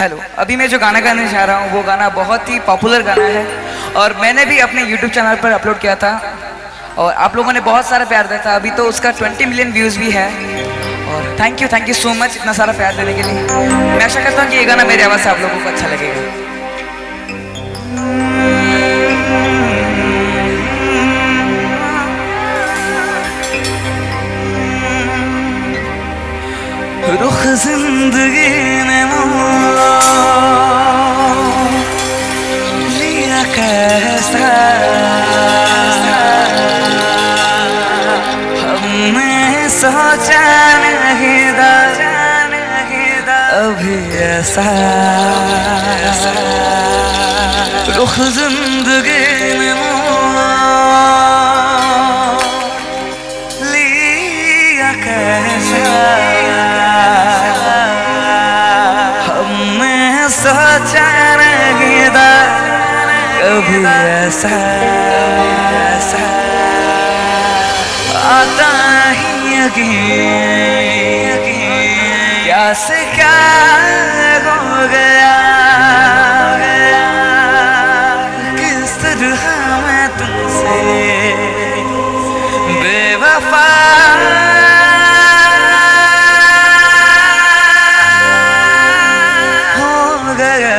Hello अभी मैं जो गाना गाने जा रहा हूँ, वो गाना बहुत ही पॉपुलर गाना है। और मैंने भी अपने यूट्यूब चैनल पर अपलोड किया था। और आप लोगों ने बहुत सारा प्यार दिया था। अभी तो उसका 20 मिलियन व्यूज़ भी है। और thank you thank you so much इतना सारा प्यार देने के लिए। मैं आशा करता हूँ कि ये गाना मेरी आवाज़ से आप लोगों को अच्छा लगेगा। अभी ऐसा रुख ज़िंदगी ने लिया कैसा सोचा नहीं था कभी ऐसा ऐसा आता ही यकीन क्या से क्या हो गया किस तरह मैं तुमसे बेवफा? हो गया।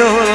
so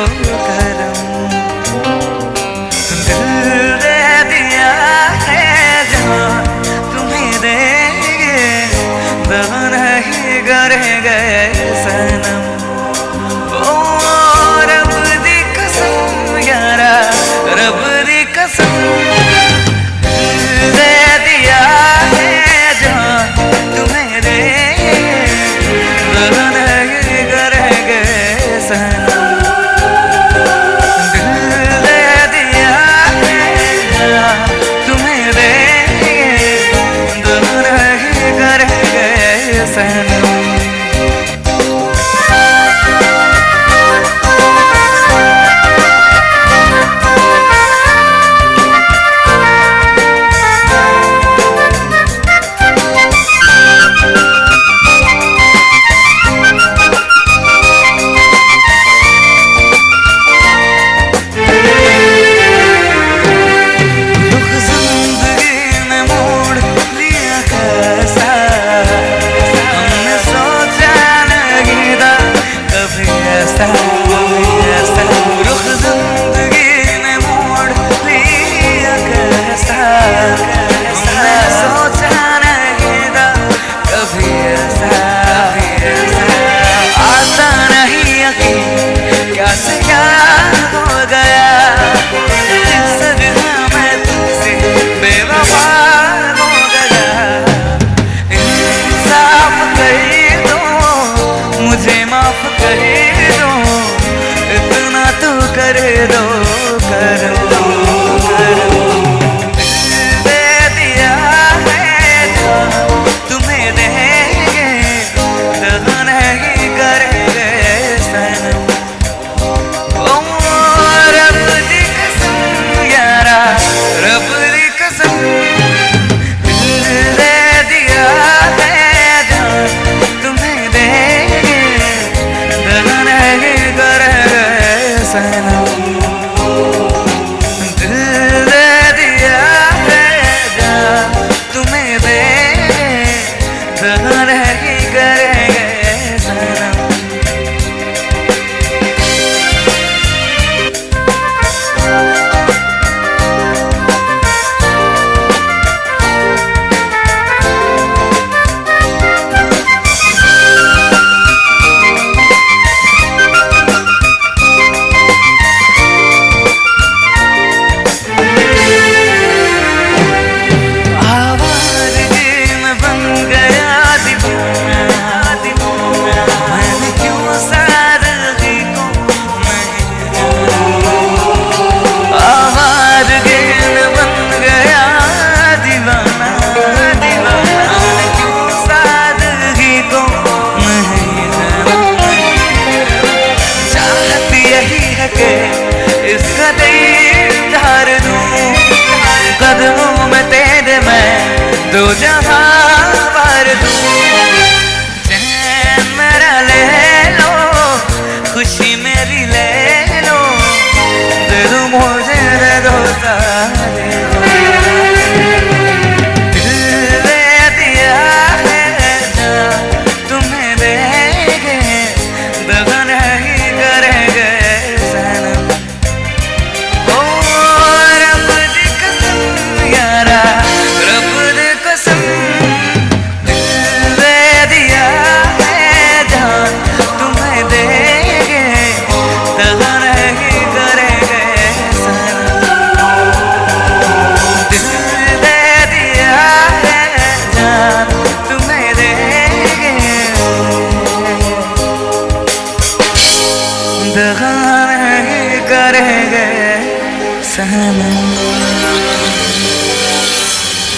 दगाने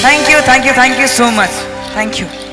thank you thank you thank you so much thank you